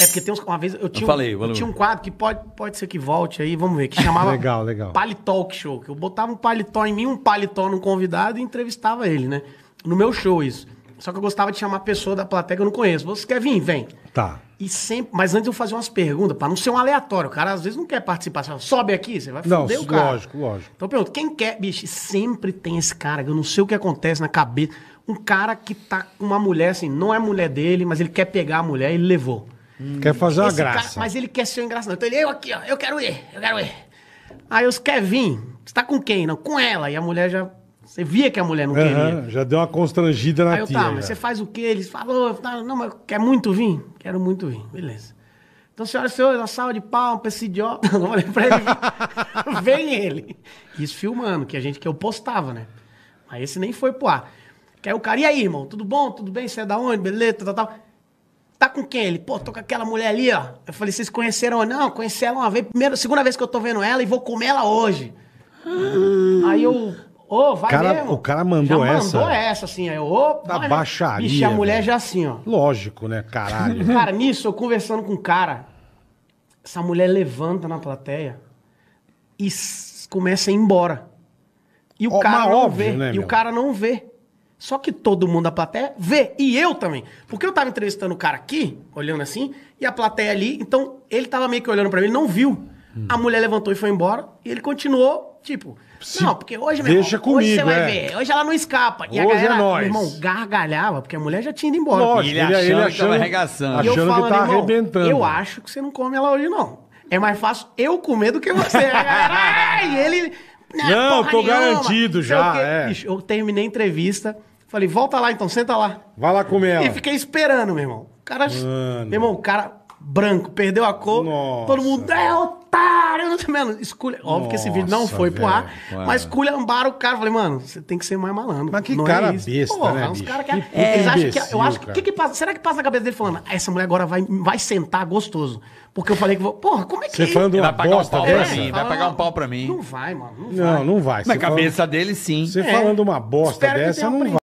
É porque tem uns. Uma vez eu tinha, um- falei, eu valeu. tinha um quadro que pode, pode ser que volte aí, vamos ver, que chamava Legal, legal. Palitalk Show. Que eu botava um paletó em mim, um paletó num convidado e entrevistava ele, né? No meu show, isso. Só que eu gostava de chamar a pessoa da plateia que eu não conheço. Você quer vir? Vem. Tá. E sempre. Mas antes eu fazia umas perguntas, pra não ser um aleatório. O cara às vezes não quer participar. Você fala, Sobe aqui, você vai Não, foder o cara. lógico, lógico. Então eu pergunto, quem quer, bicho, sempre tem esse cara, que eu não sei o que acontece na cabeça. Um cara que tá com uma mulher, assim, não é mulher dele, mas ele quer pegar a mulher e ele levou. Quer fazer uma Esse cara- graça. mas ele quer ser um engraçado. Então ele, eu aqui, ó, eu quero ir, eu quero ir. Aí os quer vir, você tá com quem? Não, com ela. E a mulher já. Você via que a mulher não queria. Aham, já deu uma constrangida na Aí eu, tia. tá, mas você faz o quê? Eles falou, tá, não, mas quer muito vir? Quero muito vir, beleza. Então, senhoras e senhores, uma salva de palmas pra esse idiota. Eu falei pra ele vir. Vem ele. Isso filmando, que a gente, que eu postava, né? Mas esse nem foi pro ar. Que aí o cara, e aí, irmão? Tudo bom? Tudo bem? Você é da onde? Beleza? Tal, tal. Tá com quem? Ele, pô, tô com aquela mulher ali, ó. Eu falei, vocês conheceram ou não? Conheci ela uma vez, primeira, segunda vez que eu tô vendo ela e vou comer ela hoje. Aí eu, ô, vai Cara- mesmo. o cara mandou já essa? mandou essa, assim. Aí eu, ô, Da vai, né? baixaria, Bicho, e a mulher velho. já assim, ó. Lógico, né? Caralho. Cara, nisso, eu conversando com um cara, essa mulher levanta na plateia e começa a ir embora. E o Ó, cara não óbvio, vê. né, e meu? o cara não vê. Só que todo mundo da plateia vê. E eu também. Porque eu tava entrevistando o cara aqui, olhando assim, e a plateia ali. Então, ele tava meio que olhando pra mim, ele não viu. Hum. A mulher levantou e foi embora. E ele continuou, tipo... Se- não, porque hoje, meu deixa irmão, hoje você comigo, vai é. ver. Hoje ela não escapa. E a Hoje é galera, nóis. meu irmão, gargalhava, porque a mulher já tinha ido embora. Lógico, ele achando que tava arregaçando. E eu Achando que falando, tá irmão, arrebentando. eu acho que você não come ela hoje, não. É mais fácil eu comer do que você. A "Ai", e ele... Não, porra tô nenhuma, garantido não já, é. Bicho, eu terminei a entrevista, falei, volta lá então, senta lá. Vai lá comer ela. E fiquei esperando, meu irmão. O cara... Mano. Meu irmão, o cara branco, perdeu a cor. Nossa. Todo mundo, é otário, não sei menos. Esculha... Óbvio que esse vídeo não Nossa, foi pro ar, velho. mas esculhambaram o cara. Falei, mano, você tem que ser mais malandro. Mas que Não cara isso. besta, né, Uns caras que... Que puta Eles acham que... Eu imbecil, acho que... cara. que que passa? Será que passa na cabeça dele falando, "Ah, essa mulher agora vai, vai sentar gostoso? Porque eu falei que vou... Porra, como é que... Você falando vai pagar um bosta pau pra dessa? mim, vai pagar um pau pra mim. Não vai, mano. Não, vai. Não, não vai. Na cabeça dele, sim. Você É. falando uma bosta dessa, não vai.